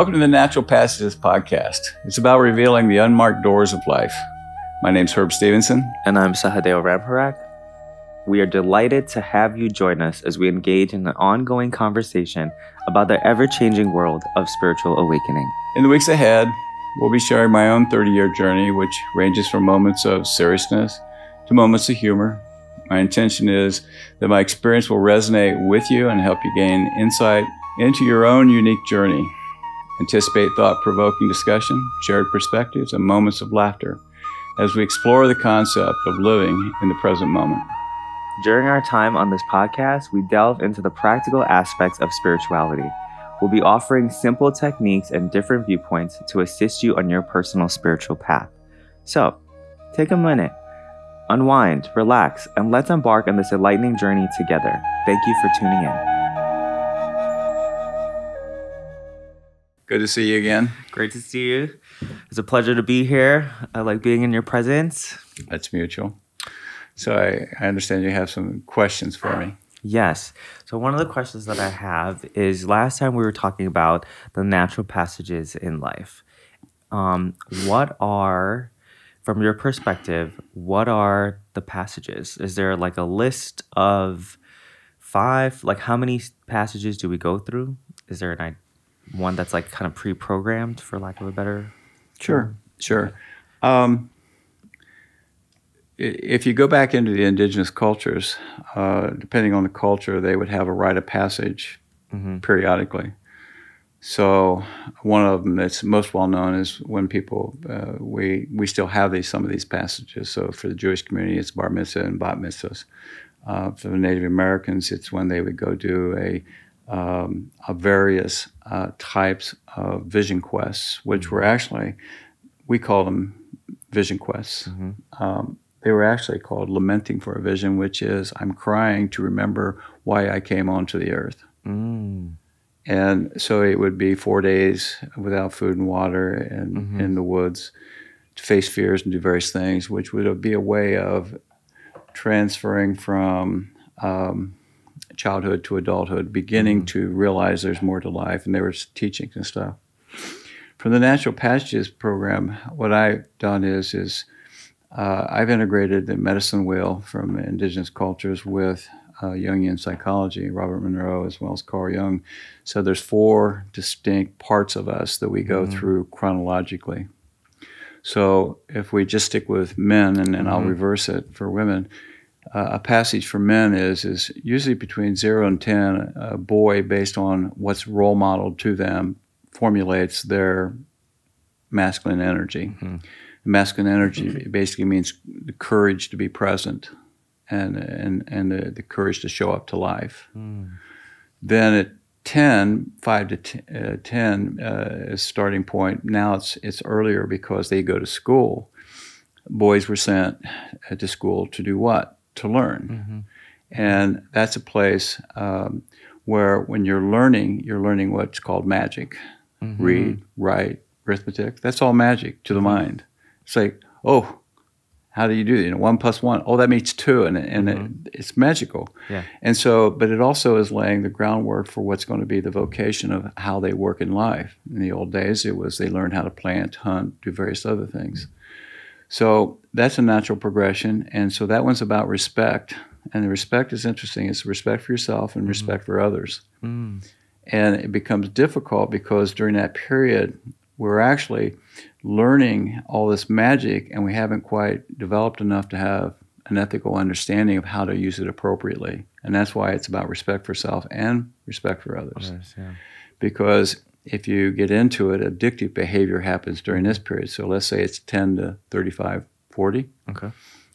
Welcome to the Natural Passages podcast. It's about revealing the unmarked doors of life. My name's Herb Stevenson. And I'm Sahadeo Ramharak. We are delighted to have you join us as we engage in an ongoing conversation about the ever changing world of spiritual awakening. In the weeks ahead, we'll be sharing my own 30 year journey, which ranges from moments of seriousness to moments of humor. My intention is that my experience will resonate with you and help you gain insight into your own unique journey. Anticipate thought provoking discussion, shared perspectives, and moments of laughter as we explore the concept of living in the present moment. During our time on this podcast, we delve into the practical aspects of spirituality. We'll be offering simple techniques and different viewpoints to assist you on your personal spiritual path. So, take a minute, unwind, relax, and let's embark on this enlightening journey together. Thank you for tuning in. Good to see you again. Great to see you. It's a pleasure to be here. I like being in your presence. That's mutual. So I, I understand you have some questions for me. Yes. So one of the questions that I have is last time we were talking about the natural passages in life. Um, what are, from your perspective, what are the passages? Is there like a list of five? Like how many passages do we go through? Is there an one that's like kind of pre-programmed, for lack of a better? Sure, sure. Um, if you go back into the indigenous cultures, uh, depending on the culture, they would have a rite of passage mm-hmm. periodically. So one of them that's most well known is when people uh, we we still have these some of these passages. So for the Jewish community, it's bar mitzvah and bat mitzvahs. Uh, for the Native Americans, it's when they would go do a um, of various uh, types of vision quests, which mm-hmm. were actually, we call them vision quests. Mm-hmm. Um, they were actually called lamenting for a vision, which is I'm crying to remember why I came onto the earth. Mm. And so it would be four days without food and water and mm-hmm. in the woods to face fears and do various things, which would be a way of transferring from um, childhood to adulthood, beginning mm-hmm. to realize there's more to life, and there was teachings and stuff. From the Natural Passages program, what I've done is is uh, I've integrated the medicine wheel from indigenous cultures with uh, Jungian psychology, Robert Monroe as well as Carl Jung. So there's four distinct parts of us that we go mm-hmm. through chronologically. So if we just stick with men, and then mm-hmm. I'll reverse it for women, uh, a passage for men is is usually between zero and ten. A boy, based on what's role modeled to them, formulates their masculine energy. Mm-hmm. Masculine energy basically means the courage to be present, and and and the, the courage to show up to life. Mm. Then at 10, 5 to t- uh, 10 uh, is starting point. Now it's it's earlier because they go to school. Boys were sent to school to do what? To learn. Mm-hmm. And that's a place um, where when you're learning, you're learning what's called magic mm-hmm. read, write, arithmetic. That's all magic to the mm-hmm. mind. It's like, oh, how do you do it? You know, one plus one. Oh, that makes two, and and mm-hmm. it, it's magical. Yeah. And so, but it also is laying the groundwork for what's going to be the vocation of how they work in life. In the old days, it was they learned how to plant, hunt, do various other things. So that's a natural progression. And so that one's about respect. And the respect is interesting. It's respect for yourself and mm-hmm. respect for others. Mm. And it becomes difficult because during that period, we're actually learning all this magic and we haven't quite developed enough to have an ethical understanding of how to use it appropriately. And that's why it's about respect for self and respect for others. others yeah. Because if you get into it, addictive behavior happens during this period. So let's say it's 10 to 35, 40. Okay.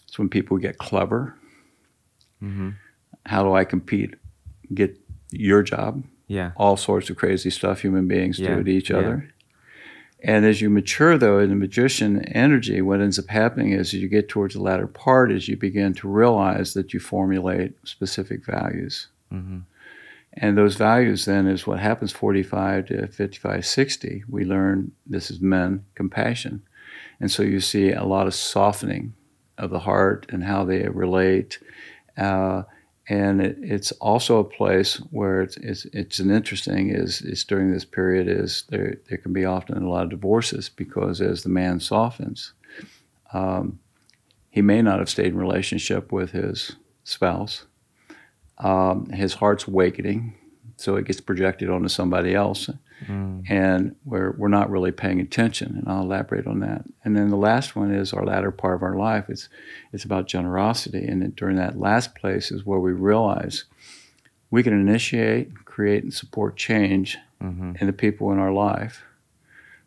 It's when people get clever. Mm-hmm. How do I compete? Get your job. Yeah. All sorts of crazy stuff human beings yeah. do to each other. Yeah. And as you mature, though, in the magician energy, what ends up happening is as you get towards the latter part, is you begin to realize that you formulate specific values. Mm-hmm. And those values then is what happens 45 to 55, 60. We learn this is men, compassion. And so you see a lot of softening of the heart and how they relate. Uh, and it, it's also a place where it's, it's, it's an interesting is, is during this period is there, there can be often a lot of divorces because as the man softens, um, he may not have stayed in relationship with his spouse. Um, his heart's awakening, so it gets projected onto somebody else, mm. and we're we're not really paying attention. And I'll elaborate on that. And then the last one is our latter part of our life. It's it's about generosity, and during that last place is where we realize we can initiate, create, and support change mm-hmm. in the people in our life,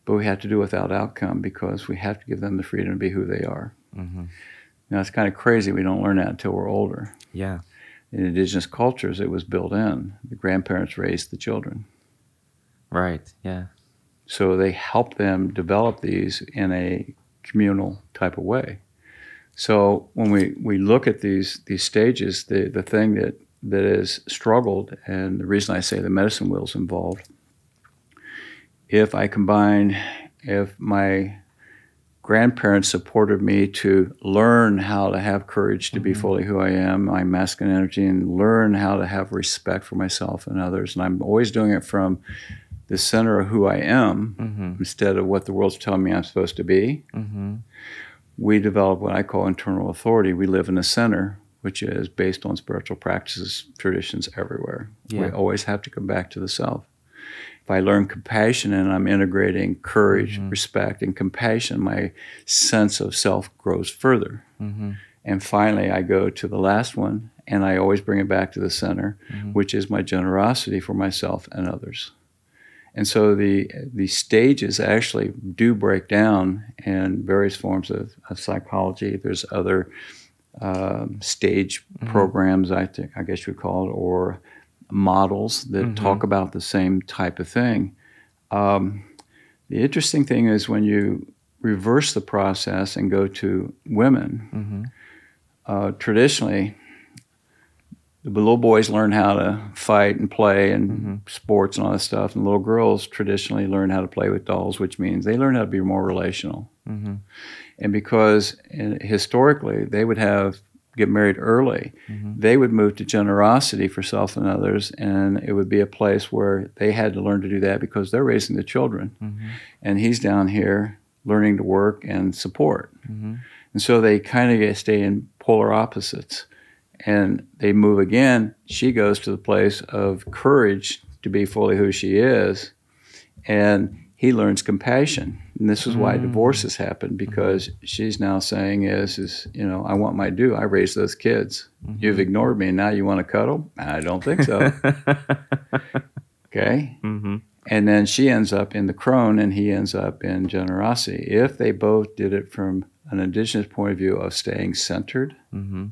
but we have to do without outcome because we have to give them the freedom to be who they are. Mm-hmm. Now it's kind of crazy we don't learn that until we're older. Yeah. In indigenous cultures, it was built in. The grandparents raised the children. Right. Yeah. So they help them develop these in a communal type of way. So when we, we look at these these stages, the, the thing that, that is struggled, and the reason I say the medicine wheel is involved, if I combine, if my grandparents supported me to learn how to have courage to mm-hmm. be fully who I am, my masculine energy, and learn how to have respect for myself and others. And I'm always doing it from the center of who I am mm-hmm. instead of what the world's telling me I'm supposed to be. Mm-hmm. We develop what I call internal authority. We live in the center, which is based on spiritual practices, traditions everywhere. Yeah. We always have to come back to the self if I learn compassion and I'm integrating courage, mm-hmm. respect, and compassion, my sense of self grows further. Mm-hmm. And finally, I go to the last one, and I always bring it back to the center, mm-hmm. which is my generosity for myself and others. And so the the stages actually do break down in various forms of, of psychology. There's other um, stage mm-hmm. programs, I think I guess you would call it, or models that mm-hmm. talk about the same type of thing. Um, the interesting thing is when you reverse the process and go to women, mm-hmm. uh, traditionally, the little boys learn how to fight and play and mm-hmm. sports and all that stuff, and little girls traditionally learn how to play with dolls, which means they learn how to be more relational. Mm-hmm. And because in, historically they would have get married early, mm-hmm. they would move to generosity for self and others, and it would be a place where they had to learn to do that because they're raising the children, mm-hmm. and he's down here learning to work and support, mm-hmm. and so they kind of stay in polar opposites, and they move again. She goes to the place of courage to be fully who she is, and he learns compassion. And this is why mm. divorces happen because she's now saying is is you know I want my due. I raised those kids. Mm-hmm. You've ignored me, and now you want to cuddle? I don't think so. okay. Mm-hmm. And then she ends up in the crone, and he ends up in generosity. If they both did it from an indigenous point of view of staying centered mm-hmm.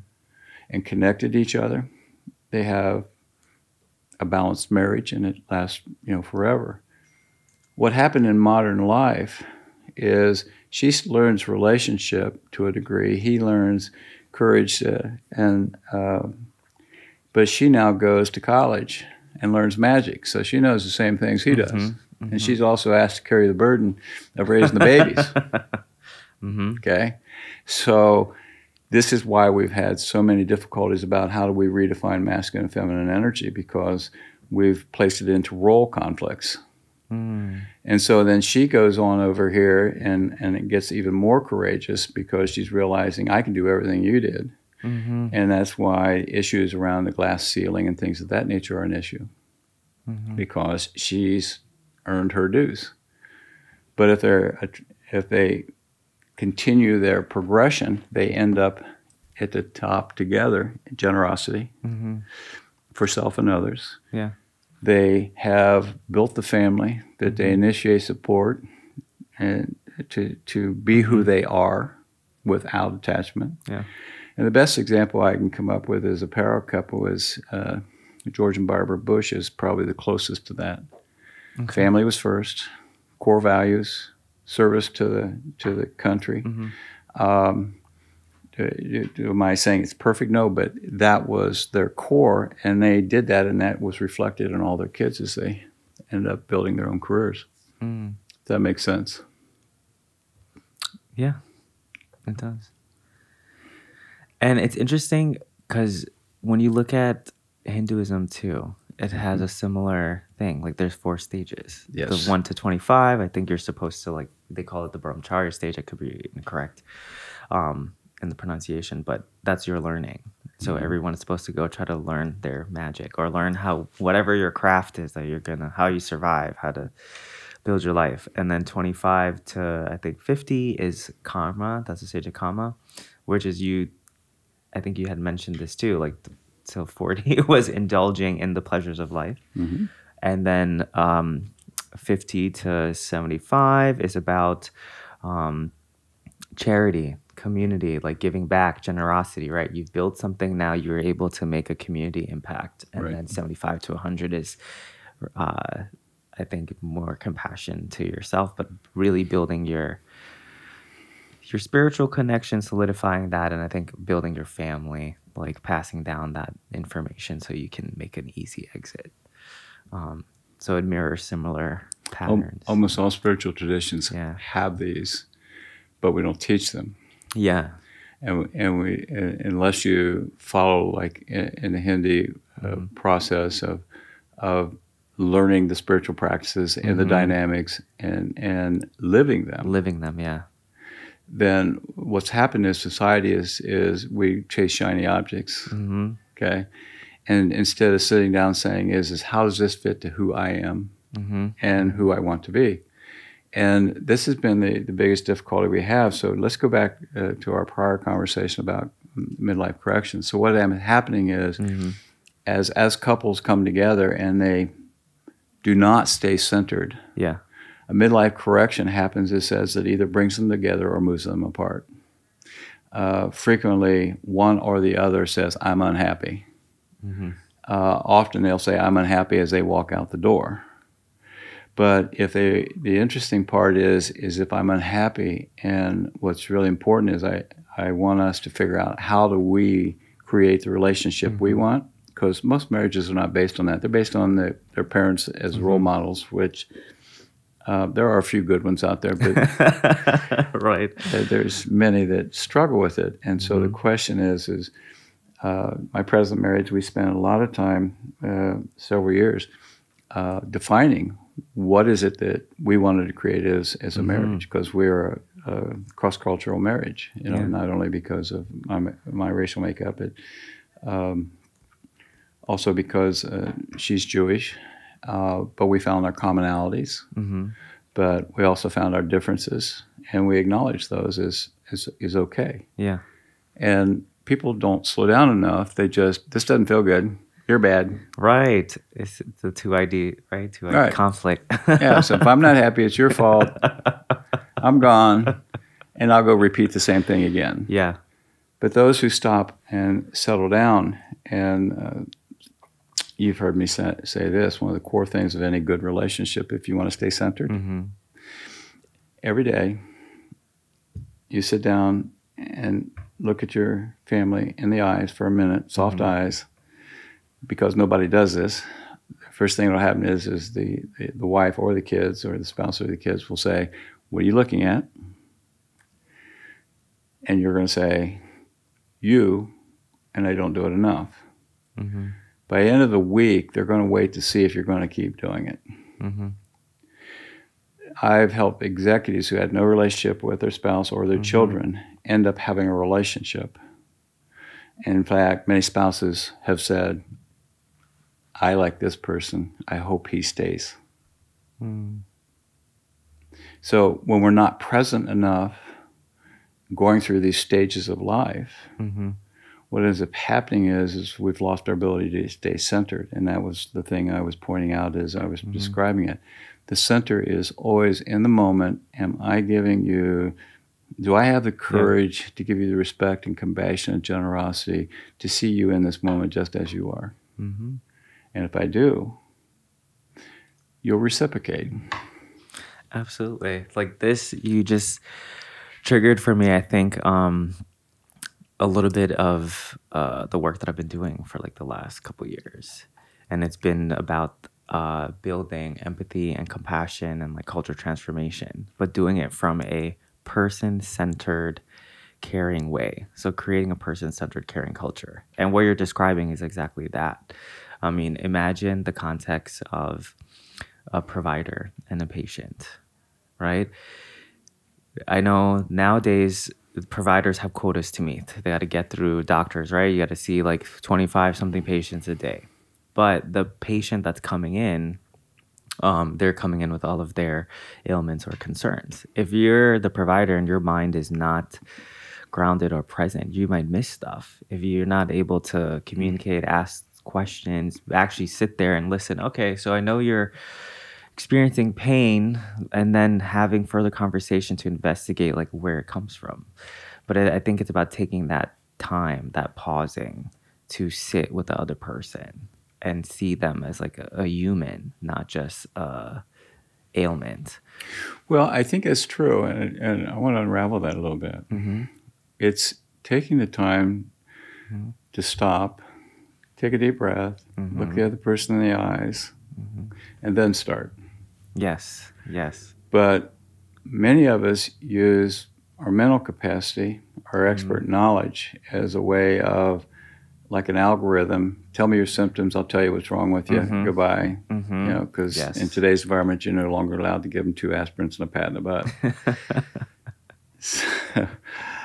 and connected to each other, they have a balanced marriage, and it lasts you know forever what happened in modern life is she learns relationship to a degree. He learns courage, uh, and uh, but she now goes to college and learns magic. So she knows the same things he does, mm-hmm, mm-hmm. and she's also asked to carry the burden of raising the babies. mm-hmm. Okay, so this is why we've had so many difficulties about how do we redefine masculine and feminine energy because we've placed it into role conflicts. Mm. And so then she goes on over here and, and it gets even more courageous because she's realizing I can do everything you did. Mm-hmm. And that's why issues around the glass ceiling and things of that nature are an issue mm-hmm. because she's earned her dues. But if they're if they continue their progression, they end up at the top together. Generosity mm-hmm. for self and others. Yeah. They have built the family that they mm-hmm. initiate support and to to be who they are without attachment. Yeah. And the best example I can come up with as a power couple is uh, George and Barbara Bush is probably the closest to that. Okay. Family was first, core values, service to the to the country. Mm-hmm. Um, am I saying it's perfect? No, but that was their core, and they did that, and that was reflected in all their kids as they ended up building their own careers. Mm. That makes sense. Yeah, it does. And it's interesting because when you look at Hinduism too, it has a similar thing. Like there's four stages. Yes. The one to twenty five. I think you're supposed to like they call it the brahmacharya stage. I could be incorrect um, in the pronunciation, but that's your learning. So Mm-hmm. everyone is supposed to go try to learn their magic or learn how whatever your craft is that you're gonna how you survive, how to build your life. And then 25 to I think 50 is karma. That's the stage of karma, which is you. I think you had mentioned this too. Like till 40 was indulging in the pleasures of life, and then um, 50 to 75 is about um, charity community like giving back generosity right you've built something now you're able to make a community impact and Right. then 75 to 100 is uh, i think more compassion to yourself but really building your your spiritual connection solidifying that and i think building your family like passing down that information so you can make an easy exit um, so it mirrors similar patterns Almost all spiritual traditions Yeah. have these, but we don't teach them. Yeah and and we uh, unless you follow like in, in the Hindi uh, Mm-hmm. process of of learning the spiritual practices and the Mm-hmm. dynamics and and living them, living them yeah then what's happened in society is is we chase shiny objects, hmm okay, and instead of sitting down saying is is how does this fit to who I am hmm and who I want to be. And this has been the, the biggest difficulty we have. So let's go back uh, to our prior conversation about midlife correction. So what am happening is, hmm as as couples come together and they do not stay centered, yeah a midlife correction happens. It says that either brings them together or moves them apart. Uh, frequently, one or the other says, "I'm unhappy." hmm uh, often they'll say I'm unhappy as they walk out the door. But if they, the interesting part is, is if I'm unhappy, and what's really important is I, I want us to figure out how do we create the relationship we want, because most marriages are not based on that. They're based on the, their parents as role models, which uh, there are a few good ones out there, but right there's many that struggle with it. And so the question is, is uh, my present marriage, we spent a lot of time, uh, several years, uh, defining what is it that we wanted to create as, as a marriage, because we're a, a cross-cultural marriage, you know, Yeah. not only because of my, my racial makeup, but um, also because uh, she's Jewish, uh, but we found our commonalities hmm but we also found our differences and we acknowledge those as, as is okay. yeah And people don't slow down enough. They just this doesn't feel good. You're bad. right it's the two id right two ID Right. conflict Yeah. So if I'm not happy, it's your fault. I'm gone, and I'll go repeat the same thing again. yeah But those who stop and settle down, and uh, you've heard me say, say this: one of the core things of any good relationship, if you want to stay centered, hmm every day you sit down and look at your family in the eyes for a minute, soft eyes, because nobody does this. the First thing that'll happen is is the, the, wife or the kids or the spouse or the kids will say, What are you looking at? And you're going to say, You, and I don't do it enough. hmm By the end of the week, they're going to wait to see if you're going to keep doing it. hmm I've helped executives who had no relationship with their spouse or their children end up having a relationship. And in fact, many spouses have said, I like this person. I hope he stays. mm So when we're not present enough going through these stages of life, hmm what ends up happening is, is we've lost our ability to stay centered. And that was the thing I was pointing out as I was describing it. The center is always in the moment. Am I giving you, do I have the courage to give you the respect and compassion and generosity to see you in this moment just as you are? hmm And if I do, you'll reciprocate. Absolutely. Like this, you just triggered for me, I think, um, a little bit of uh, the work that I've been doing for like the last couple years. And it's been about uh, building empathy and compassion and like culture transformation, but doing it from a person centered caring way. So creating a person-centered caring culture. And what you're describing is exactly that. I mean, imagine the context of a provider and a patient, right? I know nowadays providers have quotas to meet. They got to get through doctors, right? You got to see like 25 something patients a day. But the patient that's coming in, um, they're coming in with all of their ailments or concerns. If you're the provider and your mind is not grounded or present, you might miss stuff. If you're not able to communicate, ask questions, actually sit there and listen. Okay, so I know you're experiencing pain and then having further conversation to investigate like where it comes from. But I, I think it's about taking that time, that pausing to sit with the other person and see them as like a, a human, not just a ailment. Well, I think that's true, and, and I want to unravel that a little bit. Mm-hmm. It's taking the time mm-hmm. to stop, take a deep breath, mm-hmm. look the other person in the eyes, mm-hmm. and then start. Yes, yes. But many of us use our mental capacity, our mm-hmm. expert mm-hmm. knowledge, as a way of like an algorithm. Tell me your symptoms. I'll tell you what's wrong with you. Mm-hmm. Goodbye. Mm-hmm. You know, because yes. in today's environment, you're no longer allowed to give them two aspirins and a pat in the butt. so,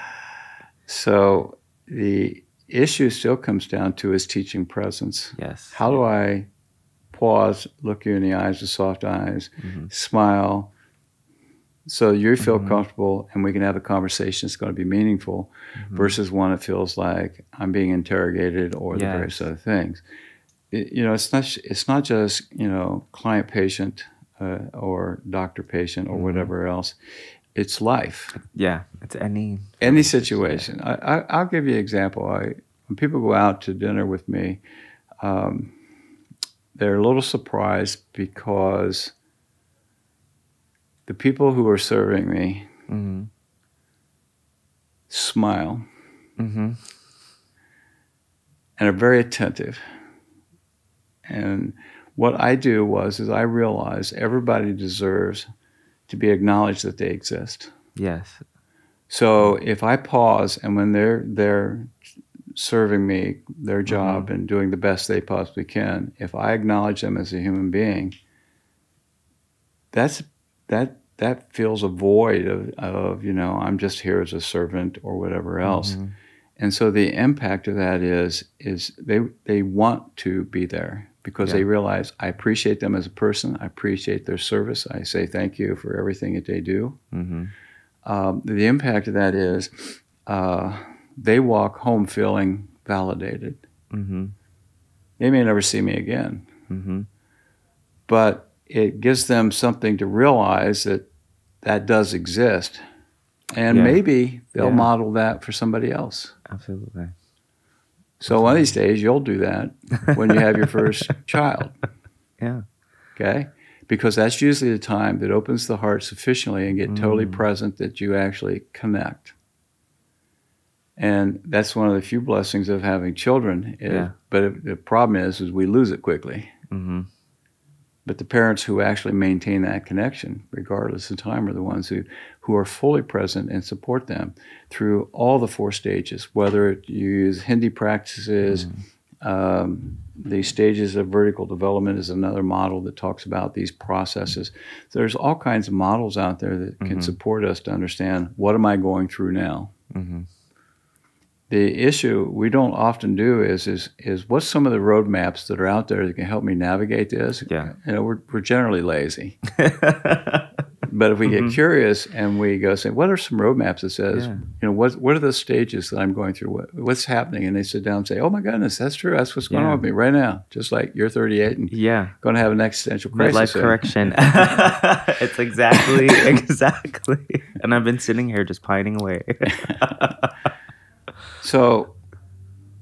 so the issue still comes down to is teaching presence. Yes. How do I pause, look you in the eyes with soft eyes, mm-hmm. smile, so you feel mm-hmm. comfortable and we can have a conversation that's going to be meaningful mm-hmm. versus one that feels like I'm being interrogated or the various other things. It, you know, it's not it's not just you know client patient uh, or doctor patient or mm-hmm. whatever else. It's life. Yeah, it's any any situation. I, I, will give you an example. I when people go out to dinner with me. Um, they're a little surprised because the people who are serving me mm-hmm. smile mm-hmm. and are very attentive. And what I do was is I realize everybody deserves to be acknowledged that they exist. Yes. So if I pause and when they're they're serving me their mm-hmm. job mm-hmm. and doing the best they possibly can, if I acknowledge them as a human being, that's that that fills a void of, of you know I'm just here as a servant or whatever else. Mm-hmm. And so the impact of that is is they they want to be there because yeah. they realize I appreciate them as a person. I appreciate their service. I say thank you for everything that they do. Mm-hmm. Um, the impact of that is uh, they walk home feeling validated. Mm-hmm. They may never see me again, mm-hmm. but it gives them something to realize that that does exist, and yeah. maybe they'll yeah. model that for somebody else. Absolutely. So one of these days you'll do that when you have your first child. Yeah. Okay. Because that's usually the time that opens the heart sufficiently and get mm. totally present that you actually connect. And that's one of the few blessings of having children. Is, yeah. But it, the problem is, is we lose it quickly. Mm-hmm. But the parents who actually maintain that connection, regardless of time, are the ones who, who are fully present and support them through all the four stages, whether you use Hindi practices, mm-hmm. Um, the stages of vertical development is another model that talks about these processes. So there's all kinds of models out there that can mm-hmm. support us to understand what am I going through now. Mm-hmm the issue we don't often do is is is what's some of the roadmaps that are out there that can help me navigate this? Yeah, you know, we're we're generally lazy. but if we mm-hmm. get curious and we go say, what are some roadmaps that says, yeah. you know, what what are the stages that I'm going through? What, what's happening? And they sit down and say, oh my goodness, that's true. That's what's going yeah. on with me right now. Just like you're 38 and yeah, going to have an existential crisis. Life correction. it's exactly exactly. And I've been sitting here just pining away. So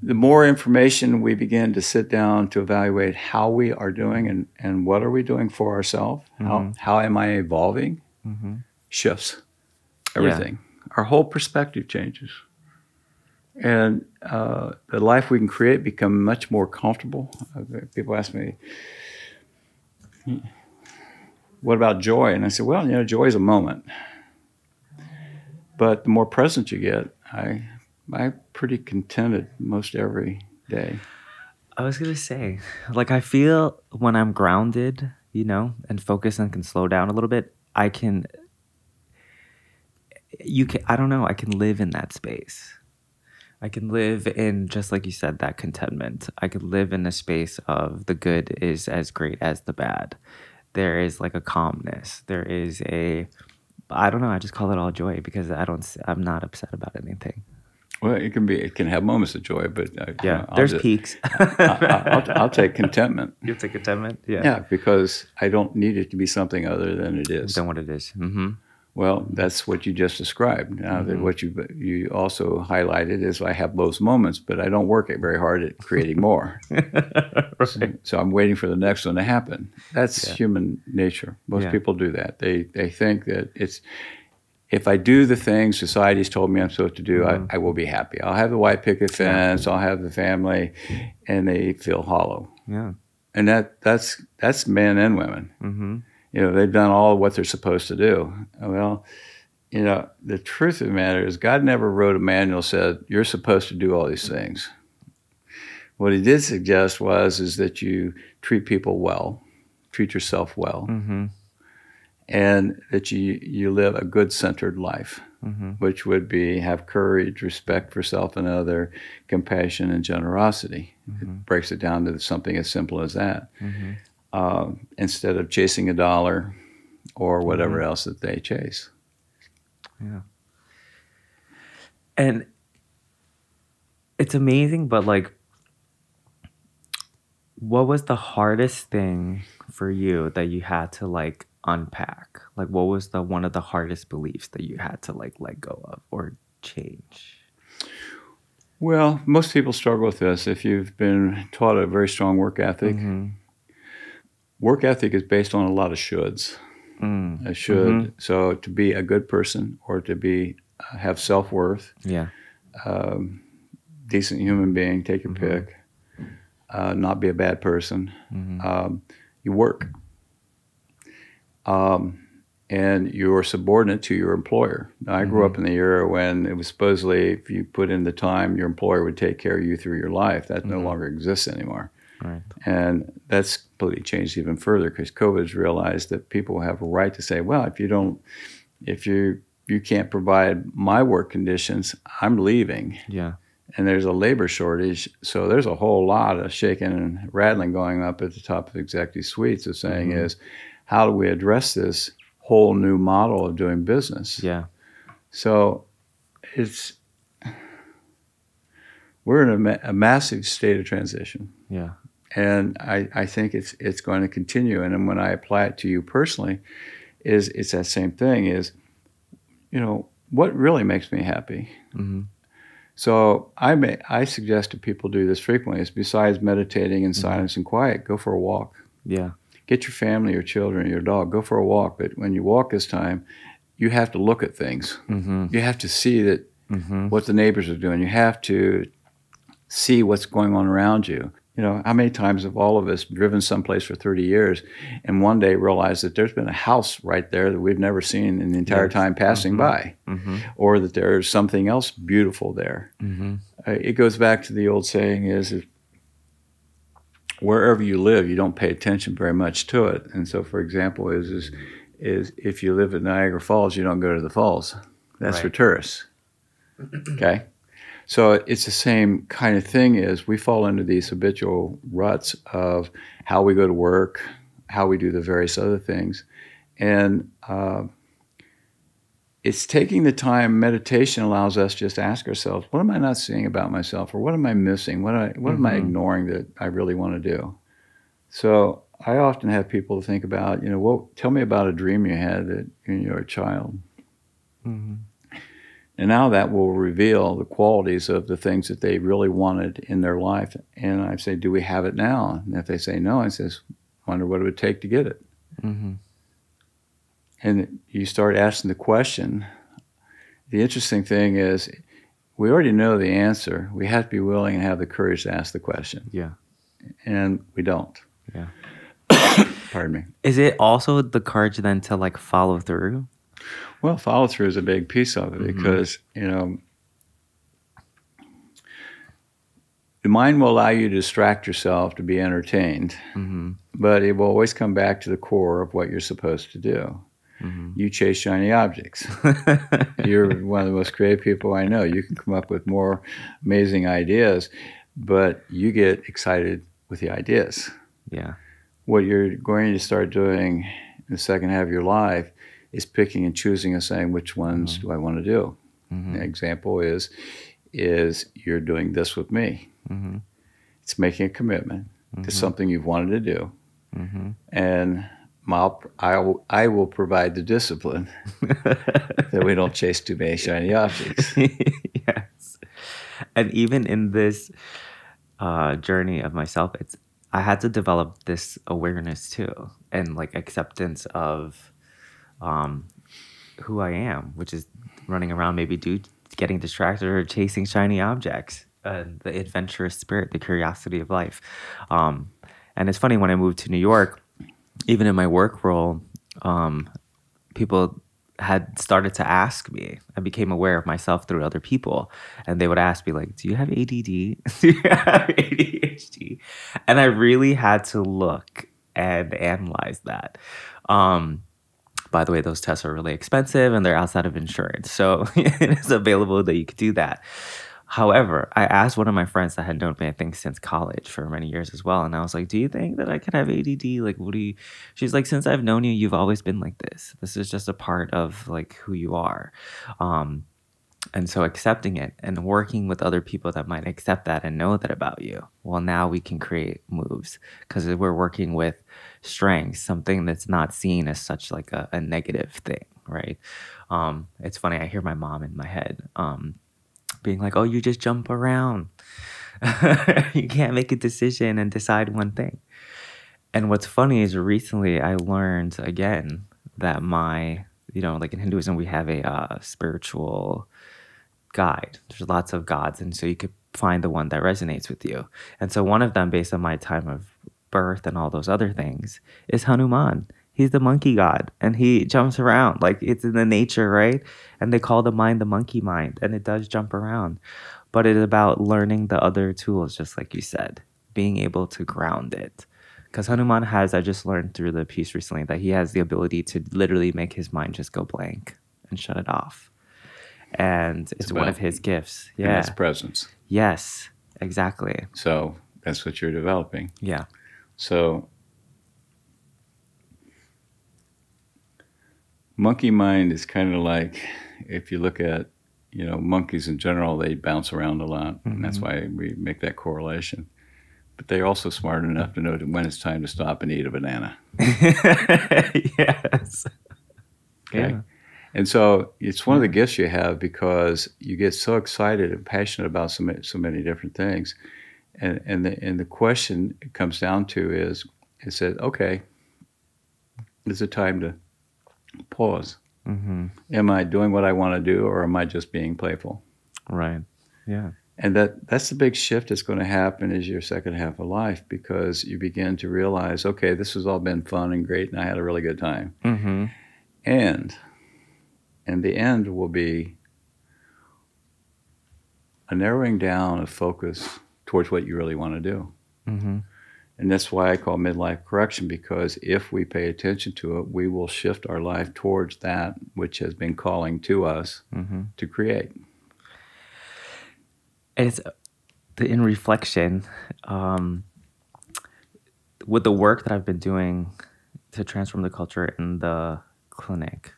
the more information we begin to sit down to evaluate how we are doing and, and what are we doing for ourselves, mm-hmm. how, how am I evolving, mm-hmm. shifts everything. Yeah. Our whole perspective changes. And uh, the life we can create become much more comfortable. People ask me, what about joy? And I said, well, you know, joy is a moment. But the more present you get, I I'm pretty contented most every day. I was gonna say, like, I feel when I'm grounded, you know, and focused and can slow down a little bit, I can. You can. I don't know. I can live in that space. I can live in just like you said that contentment. I could live in a space of the good is as great as the bad. There is like a calmness. There is a. I don't know. I just call it all joy because I don't. I'm not upset about anything. Well, it can be. It can have moments of joy, but uh, Yeah, you know, there's just- peaks. I, I'll, I'll take contentment. you take contentment. Yeah. Yeah, because I don't need it to be something other than it is. Than what it is. Mm-hmm. Well, that's what you just described. Now, that what you you also highlighted is I have those moments, but I don't work very hard at creating more. right. So I'm waiting for the next one to happen. That's Yeah. human nature. Most Yeah. people do that. They they think that it's if I do the things society's told me I'm supposed to do, Mm-hmm. I, I will be happy. I'll have the white picket fence. I'll have the family, and they feel hollow. Yeah. And that that's that's men and women. Mm-hmm. You know, they've done all what they're supposed to do. Well, you know, the truth of the matter is God never wrote a manual said you're supposed to do all these things. What he did suggest was is that you treat people well, treat yourself well, Mm-hmm. And that you you live a good centered life, Mm-hmm. which would be have courage, respect for self and other, compassion and generosity. It breaks it down to something as simple as that. Mm-hmm. Uh, instead of chasing a dollar or whatever else that they chase. Yeah. And it's amazing, but like, what was the hardest thing for you that you had to like unpack? Like, what was the one of the hardest beliefs that you had to like let go of or change? Well, most people struggle with this. If you've been taught a very strong work ethic, Mhm. work ethic is based on a lot of shoulds. Mm. A should. So to be a good person or to be uh, have self worth, Yeah. um, decent human being, take your pick, uh, not be a bad person. Mhm. Um, you work, um, and you're subordinate to your employer. Now, I grew up in the era when it was supposedly if you put in the time, your employer would take care of you through your life. That no longer exists anymore. Right. And that's completely changed even further because COVID's realized that people have a right to say, well, if you don't, if you you can't provide my work conditions, I'm leaving. Yeah. And there's a labor shortage, so there's a whole lot of shaking and rattling going up at the top of executive suites of saying Mhm. is, how do we address this whole new model of doing business? Yeah. So it's we're in a, ma- a massive state of transition Yeah. and I, I think it's it's going to continue. And then when I apply it to you personally, is it's that same thing. Is you know what really makes me happy. hmm So I may I suggest to people do this frequently. Is besides meditating in silence and quiet, go for a walk. Yeah. Get your family, your children, your dog. Go for a walk. But when you walk this time, you have to look at things. hmm You have to see that hmm what the neighbors are doing. You have to see what's going on around you. You know, how many times have all of us driven someplace for 30 years and one day realized that there's been a house right there that we've never seen in the entire Yes. time passing Mhm. by, hmm or that there's something else beautiful there? hmm Uh, it goes back to the old saying is, is wherever you live, you don't pay attention very much to it. And so, for example, is is, is if you live at Niagara Falls, you don't go to the falls. That's for tourists. Okay, so it's the same kind of thing. Is we fall into these habitual ruts of how we go to work, how we do the various other things, and uh, it's taking the time. Meditation allows us just to ask ourselves, what am I not seeing about myself, or what am I missing? What I, what am I Mhm. ignoring that I really want to do? So I often have people think about, you know, what? Tell me about a dream you had that when you were a child. hmm And now that will reveal the qualities of the things that they really wanted in their life. And I say, Do we have it now? And if they say no, I says, Wonder what it would take to get it. hmm And you start asking the question. The interesting thing is, we already know the answer. We have to be willing and have the courage to ask the question. Yeah. And we don't. Yeah. Pardon me. Is it also the courage then to like follow through? Well, follow through is a big piece of it Mhm. because, you know, the mind will allow you to distract yourself to be entertained, Mm-hmm. but it will always come back to the core of what you're supposed to do. Mm-hmm. You chase shiny objects. You're one of the most creative people I know. You can come up with more amazing ideas, but you get excited with the ideas. yeah. What you're going to start doing in the second half of your life is picking and choosing and saying which ones do I want to do. Mm-hmm. An example is is you're doing this with me. Mm-hmm. It's making a commitment to something you've wanted to do, Mm-hmm. and my, I, will, I will provide the discipline that we don't chase too many shiny objects. yes. And even in this uh, journey of myself, it's I had to develop this awareness too, and like acceptance of um, who I am, which is running around, maybe do getting distracted or chasing shiny objects. Uh, the adventurous spirit, the curiosity of life. Um, and it's funny when I moved to New York, even in my work role, um, people had started to ask me. I became aware of myself through other people, and they would ask me like, "Do you have ADD? Do you have ADHD?" And I really had to look and analyze that. Um, by the way, those tests are really expensive and they're outside of insurance, so it is available that you could do that. However, I asked one of my friends that had known me, I think, since college for many years as well. And I was like, Do you think that I could have ADD? Like, what do you. She's like, Since I've known you, you've always been like this. This is just a part of like who you are. Um, and so accepting it and working with other people that might accept that and know that about you. Well, now we can create moves because we're working with strengths, something that's not seen as such like a, a negative thing, right? Um, it's funny. I hear my mom in my head. Um, being like, oh, you just jump around. you can't make a decision and decide one thing. And what's funny is recently I learned again that my, you know, like in Hinduism, we have a uh, spiritual guide. There's lots of gods. And so you could find the one that resonates with you. And so one of them, based on my time of birth and all those other things, is Hanuman. He's the monkey god and he jumps around like it's in the nature, right? And they call the mind the monkey mind and it does jump around. But it's about learning the other tools, just like you said, being able to ground it. Because Hanuman has, I just learned through the piece recently that he has the ability to literally make his mind just go blank and shut it off. And it's one of his gifts. Yeah. that's presence. Yes, exactly. So that's what you're developing. Yeah. So monkey mind is kind of like if you look at you know monkeys in general they bounce around a lot and that's mm-hmm. why we make that correlation. But they're also smart enough to know when it's time to stop and eat a banana. Yes. okay? Yeah. and so it's one of the gifts you have because you get so excited and passionate about so many, so many different things. And and the, and the question it comes down to is it said okay is it time to pause hmm am I doing what I want to do or am I just being playful? Right. Yeah. And that that's the big shift that's going to happen is your second half of life because you begin to realize, okay, this has all been fun and great and I had a really good time. Mm-hmm. And and the end will be a narrowing down of focus towards what you really want to do. Mm-hmm. And that's why I call midlife correction because if we pay attention to it, we will shift our life towards that which has been calling to us Mm-hmm. to create. And it's the, in reflection, um, with the work that I've been doing to transform the culture in the clinic,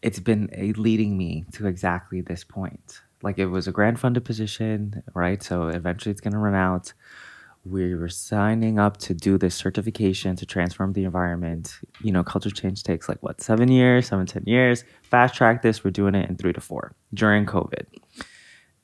it's been a leading me to exactly this point. Like it was a grant funded position, right? So eventually it's going to run out. We were signing up to do this certification to transform the environment. You know, culture change takes like what, seven years, seven, ten years. Fast track this, we're doing it in three to four during COVID.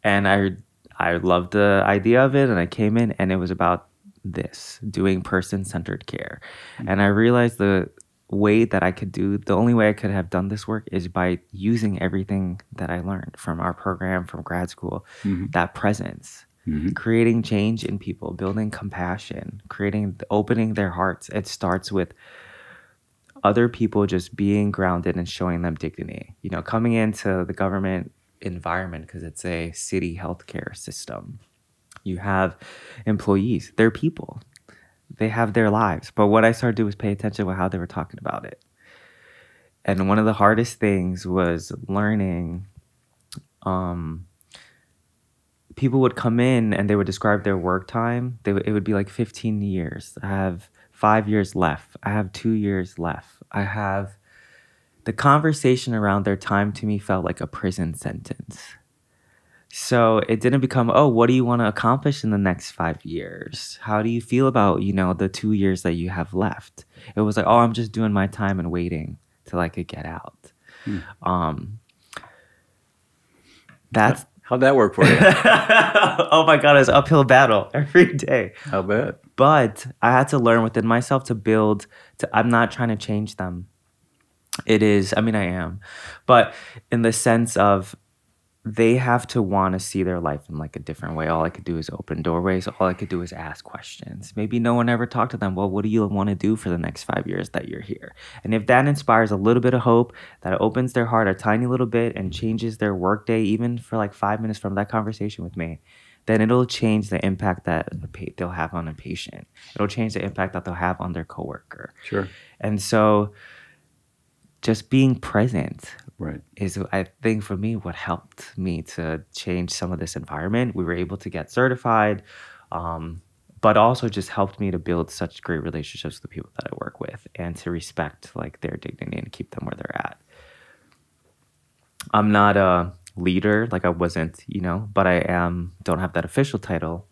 And I I loved the idea of it and I came in and it was about this doing person centered care mm-hmm. and I realized the way that I could do the only way I could have done this work is by using everything that I learned from our program from grad school mm-hmm. that presence Mhm. creating change in people building compassion creating opening their hearts it starts with other people just being grounded and showing them dignity. You know, coming into the government environment because it's a city healthcare system. You have employees, they're people. They have their lives. But what I started to do was pay attention to how they were talking about it. And one of the hardest things was learning um, people would come in and they would describe their work time. They it would be like 15 years. I have five years left. I have two years left. I have the conversation around their time to me felt like a prison sentence. So it didn't become, oh, what do you want to accomplish in the next five years? How do you feel about, you know, the two years that you have left? It was like, oh, I'm just doing my time and waiting till I could get out. Hmm. Um, that's how'd that work for you? oh my god, it's uphill battle every day. How bad? But I had to learn within myself to build. To I'm not trying to change them. It is. I mean, I am, but in the sense of they have to want to see their life in like a different way. All I could do is open doorways. All I could do is ask questions. Maybe no one ever talked to them. Well, what do you want to do for the next five years that you're here? And if that inspires a little bit of hope, that opens their heart a tiny little bit and changes their workday, even for like five minutes from that conversation with me, then it'll change the impact that they'll have on a patient. It'll change the impact that they'll have on their coworker. Sure. And so just being present right. is I think for me what helped me to change some of this environment. We were able to get certified, um, but also just helped me to build such great relationships with the people that I work with and to respect like their dignity and keep them where they're at. I'm not a leader, like I wasn't, you know, but I am don't have that official title,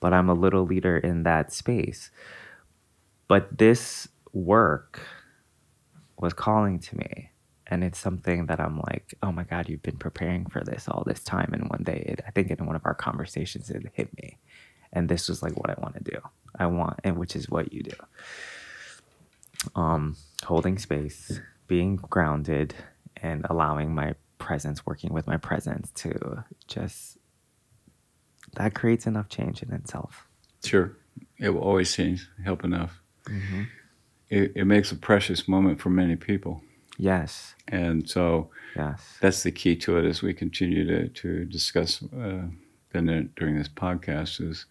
but I'm a little leader in that space. But this work was calling to me and it's something that I'm like, oh my God, you've been preparing for this all this time. And one day, it, I think in one of our conversations, it hit me. And this was like what I want to do. I want, and which is what you do. Um, holding space, being grounded, and allowing my presence, working with my presence to just, that creates enough change in itself. Sure. It will always change, help enough. Mm-hmm. It, it makes a precious moment for many people. Yes. And so yes. that's the key to it as we continue to, to discuss uh, then during this podcast is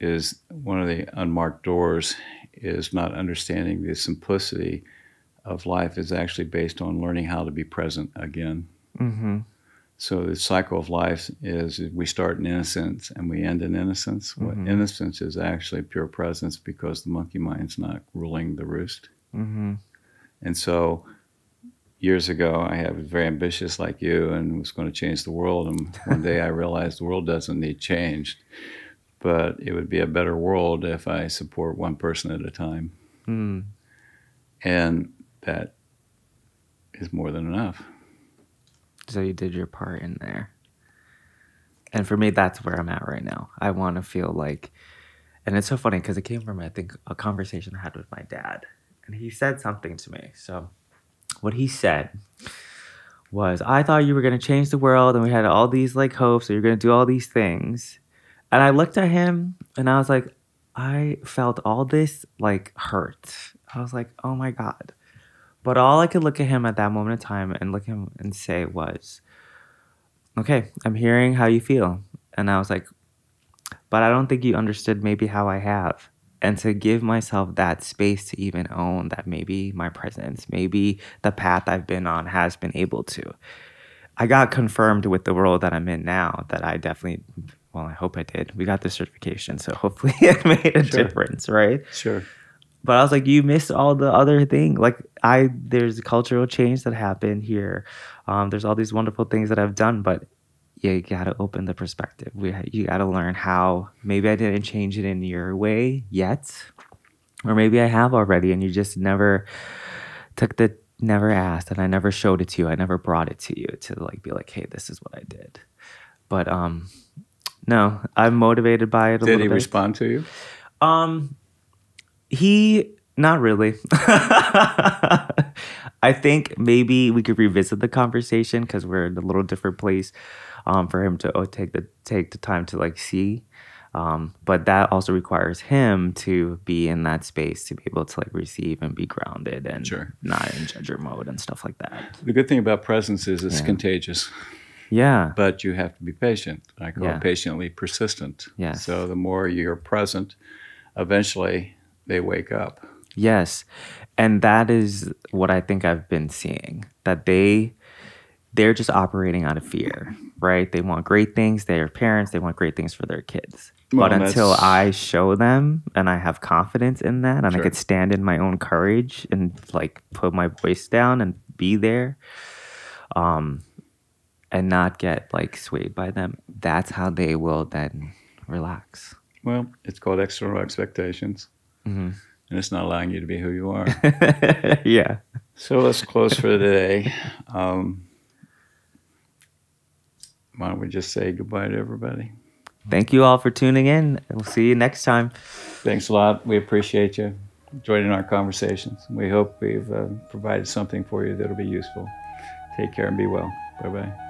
is one of the unmarked doors is not understanding the simplicity of life is actually based on learning how to be present again. Mm-hmm. So the cycle of life is we start in innocence and we end in innocence. Mm-hmm. What innocence is actually pure presence because the monkey mind's not ruling the roost. Mm-hmm. And so years ago, I was very ambitious like you and was going to change the world. And one day I realized the world doesn't need changed, but it would be a better world if I support one person at a time. Mm. And that is more than enough. So you did your part in there. And for me, that's where I'm at right now. I want to feel like, and it's so funny because it came from, I think, a conversation I had with my dad and he said something to me. So, what he said was, I thought you were going to change the world and we had all these like hopes that you're going to do all these things. And I looked at him and I was like, I felt all this like hurt. I was like, oh my God. But all I could look at him at that moment in time and look at him and say was, okay, I'm hearing how you feel. And I was like, but I don't think you understood maybe how I have and to give myself that space to even own that maybe my presence, maybe the path I've been on has been able to. I got confirmed with the role that I'm in now that I definitely, well, I hope I did. We got the certification, so hopefully it made a sure. difference, right? Sure. But I was like, you missed all the other thing. Like I, there's cultural change that happened here. Um, there's all these wonderful things that I've done, but you gotta open the perspective. We you gotta learn how. Maybe I didn't change it in your way yet, or maybe I have already, and you just never took the never asked, and I never showed it to you. I never brought it to you to like be like, hey, this is what I did. But um, no, I'm motivated by it. did he bit. respond to you? Um, he not really. I think maybe we could revisit the conversation because we're in a little different place um, for him to oh, take the take the time to like see. Um, but that also requires him to be in that space to be able to like receive and be grounded and sure. not in judger mode and stuff like that. The good thing about presence is it's yeah. contagious. Yeah. But you have to be patient. I call Yeah. it patiently persistent. Yes. So the more you're present, eventually they wake up. Yes. And that is what I think I've been seeing that they they're just operating out of fear, right? They want great things, they're parents, they want great things for their kids. Well, but until that's- I show them and I have confidence in that and I Sure. could stand in my own courage and like put my voice down and be there um and not get like swayed by them, that's how they will then relax. Well, it's called external expectations. Mhm. And it's not allowing you to be who you are. yeah. so let's close for today. Um, why don't we just say goodbye to everybody? Thank you all for tuning in. We'll see you next time. Thanks a lot. We appreciate you joining our conversations. We hope we've uh, provided something for you that'll be useful. Take care and be well. Bye bye.